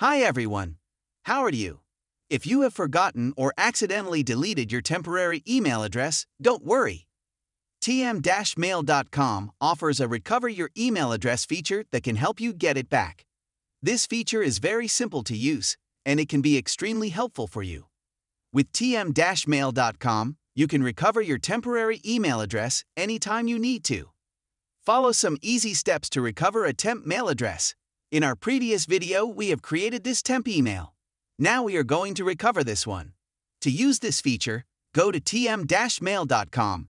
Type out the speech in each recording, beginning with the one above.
Hi everyone. How are you? If you have forgotten or accidentally deleted your temporary email address, don't worry. tm-mail.com offers a recover your email address feature that can help you get it back. This feature is very simple to use, and it can be extremely helpful for you. With tm-mail.com, you can recover your temporary email address anytime you need to. Follow some easy steps to recover a temp mail address. In our previous video, we have created this temp email. Now we are going to recover this one. To use this feature, go to tm-mail.com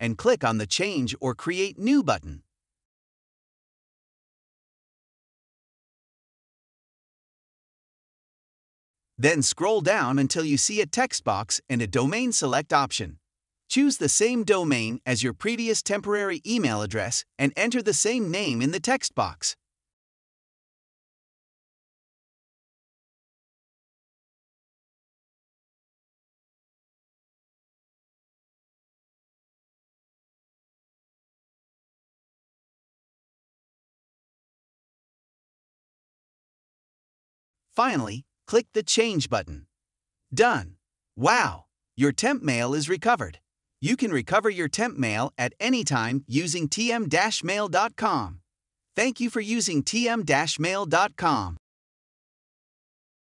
and click on the Change or Create New button. Then scroll down until you see a text box and a domain select option. Choose the same domain as your previous temporary email address and enter the same name in the text box. Finally, click the Change button. Done! Wow! Your temp mail is recovered. You can recover your temp mail at any time using tm-mail.com. Thank you for using tm-mail.com.